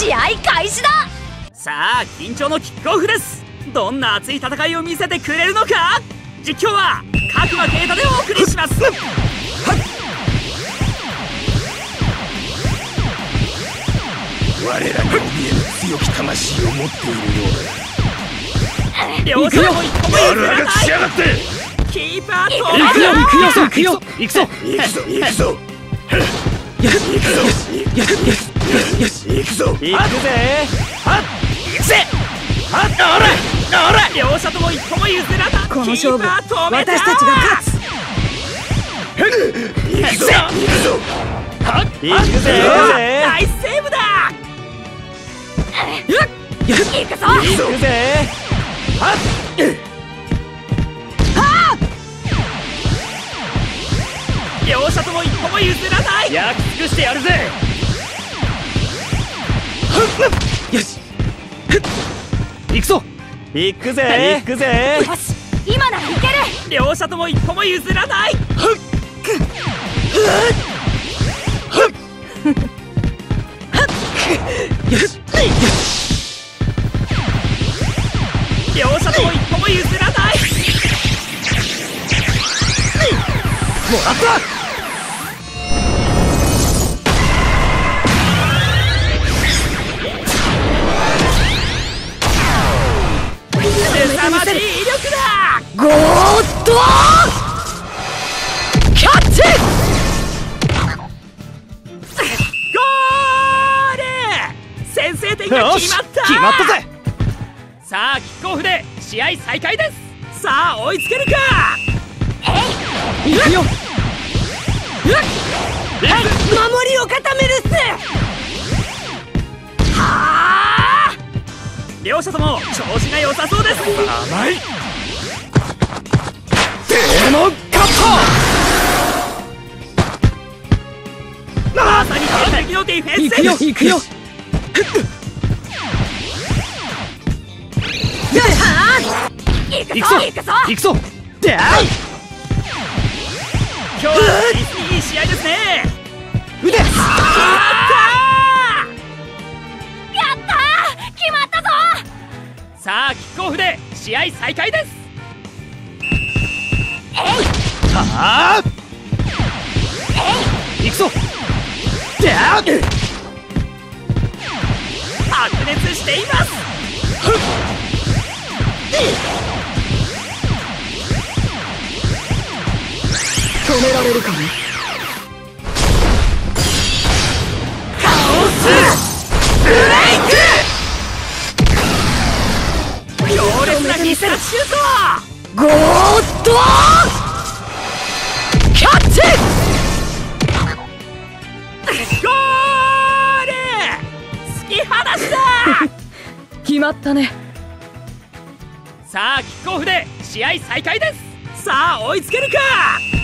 試合開始だ！さあ緊張のキックオフです。どんな熱い戦いを見せてくれるのか？実況は角間啓太でお送りします。我らに怯えぬ強き魂を持っているようだ。両者とも一歩も譲ら悪あがきしやがってキーパー止行めくよ行くよた行くよ行くぞ行くぞ。行くぞ行くぞ行くぞよし行くぞ行くぜ。はっ行くぜはっおらおら両者とも一歩も譲らなこの勝負ーー止めた私たちが勝つ行くぞ行くぞはっ行くぜ行くぜナイスセーブだ行くぞ行くぜはっ両者とも一歩も譲らない焼き尽くしてやるぜよし。行くぞ。行くぜ。行くぜ。よし。今ならいける両者とも一歩も譲らない。よし。両者とも一歩も譲らないもらったよし決まった決まったぜ！さあキックオフで試合再開です。さあ追いつけるか！行くよ！守りを固めるっす！はあ両者とも調子が良さそうです。甘い！デモカッまさに完璧のディフェンスト行くよ行く行行くぞ。行くぞ。であい。今日いい試合ですね。腕。やっやったー。決まったぞ。たさあキックオフで試合再開です。はあ。行くぞ。であ白熱しています止められるかね強烈な必殺シュートゴーッとキャッチゴール突き放した決まったねさあキックオフで試合再開ですさあ追いつけるか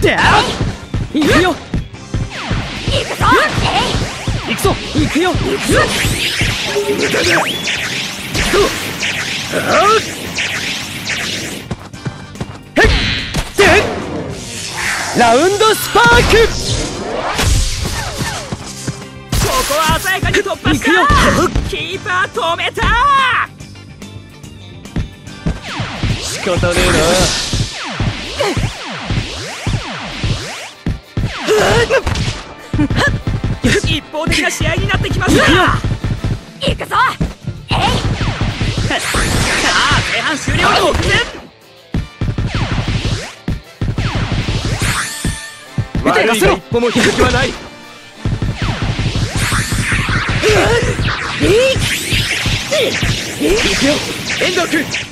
であ行くよ。行くぞ。行くぞ行くよ。行くぞ。無駄だ行くぞはっへっでラウンドスパーク。ここは鮮やかに突破した。キーパー止めた。仕方ね一方的な試合になっ。てきました行くぞ。さあ前半終了の目えな悪いが一歩も引く気はない。行くよ。遠藤君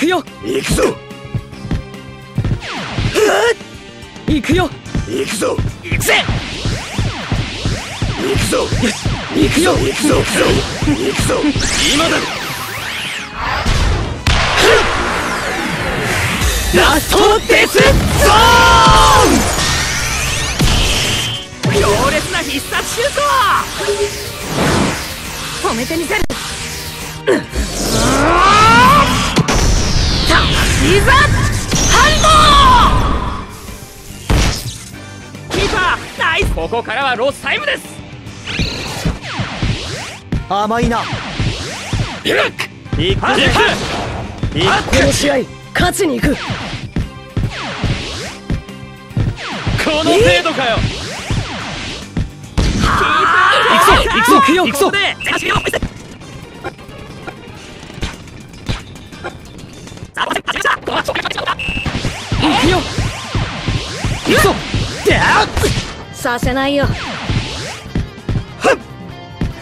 くよ。行くぞ。行くよ。行くぞ。行くぜ。行くぞ。よし。行くよ。行くぞ。行くぞ。行くぞ。今だ。ラストデスゾーン強烈なな必殺シュート止めてみせるここからはロスタイムです。甘いな。行く！行く！この試合勝ちに行く。この程度かよ。行くぞ！行くぞ！行くぞ！ここで全身を見せさあ始めました行くよ行くぞさせないよ。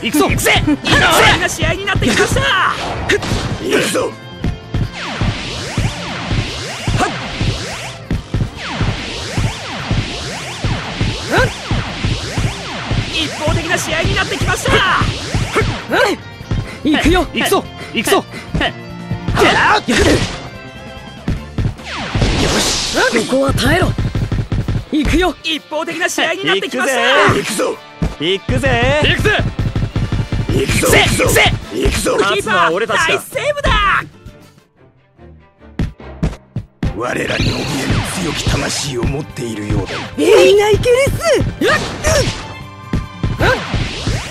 行くぞ。行くぜ。大事な試合になってきました行くぞ。一方的な試合になってきました行くよ行くぞ。行くぞ。ここは耐えろ行くよ。一方的な試合になってきました行くぞ行くぜ。行くぜ。行くぞ。行くぞ。行くぞ。キーパーナイスセーブだ。我らに怯えぬ強き魂を持っているようだ。いないけです。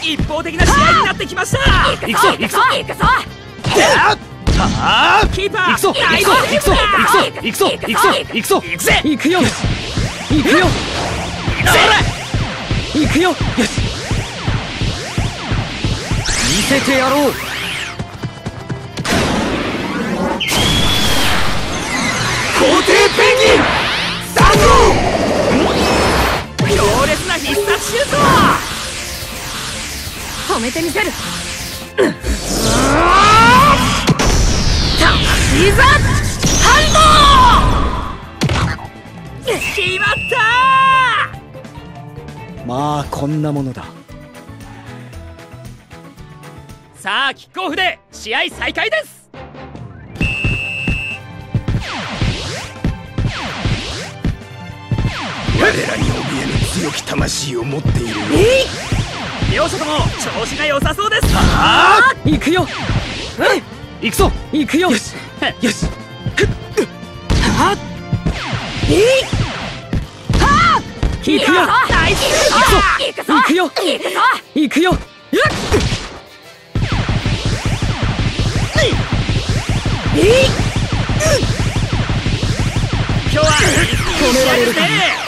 一方的な試合になってきました。行くぞ。行くぞ。行くぞ。キーパー行くぞ。ナイ行スくぞ。セーブだ。行くぞ。行くぞ。行くぞ。行くぞ。行くぜ。行くよ行くよ。行くよ。よし。見せてやろう。皇帝ペンギン3強烈な必殺シュー止めてみせる。いざ動決まった！まあこんなものだ。さあキックオフで試合再開です！我らに怯えぬ強き魂を持っているよ両者とも調子が良さそうです。行くよ。行くぞ行くよよし。よし。行くよナイスシュート行くぞ行くよ。行くぞ行くよ。今日は止められるか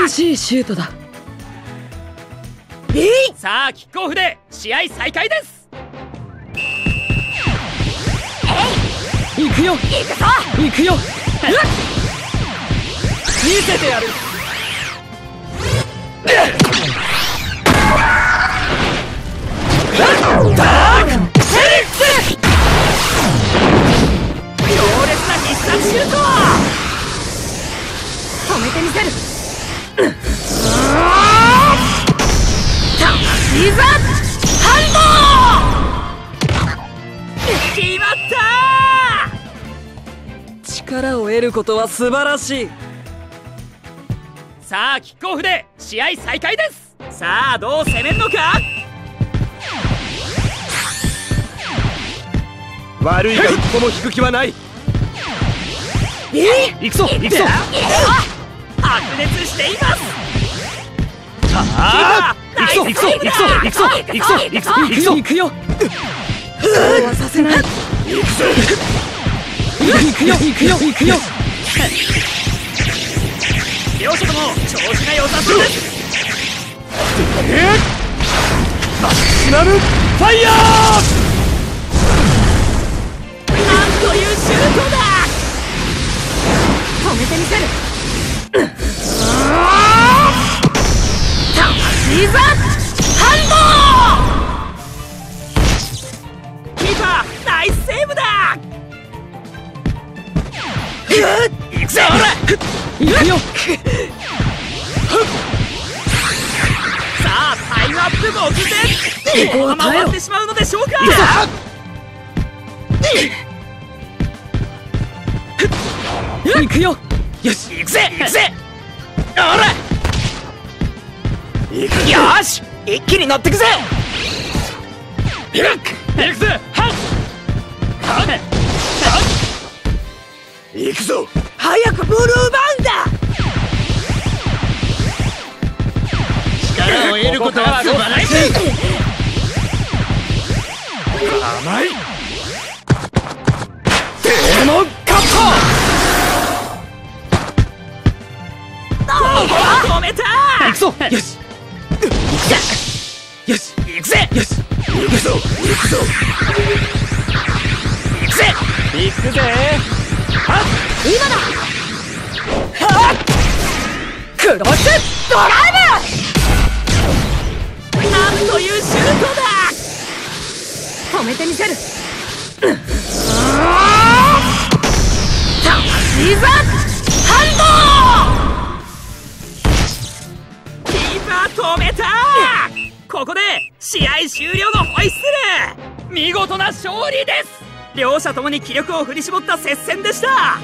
美しいシュートだ。さあキックオフで試合再開です。行くよ。行くぞ！行くよ。見せてやる。強烈な必殺シュート！止めてみせる決まった力を得ることは素晴らしい。さあキックオフで試合再開です。さあどう攻めるのか？悪いが一歩も引く気はない。行くぞ行くぞ白熱しています。ああ行くぞ行くぞ行くぞ行くぞ行くぞ行くぞ。行くぞ行くよ。はさせない。行くよ行くよ行くよ。両者とも調子が良さそうです。ナルファイヤなんというシュートだ。止めてみせるいざ反動キーパーナイスセーブだ行くぜほら行くよさあタイムアップ目前このまま終わってしまうのでしょうか行くよ。よし行くぜ行くぜ。ほら。行くよし一気に乗ってくぜ。行くぜ。はっ。はっ。行くぞ。早くブルーバウンだ力を得ることは素晴らしい。甘いデーモンくぞ。よし。行くぜよし。行くぜ。よし。行くぞ。行くぞ行くぜ。行くぜ。はっ。今だ。はっ。クロスドライなんというシュートだ。ブ止めてみせる止めたここで試合終了のホイッスル。見事な勝利です。両者ともに気力を振り絞った接戦でした。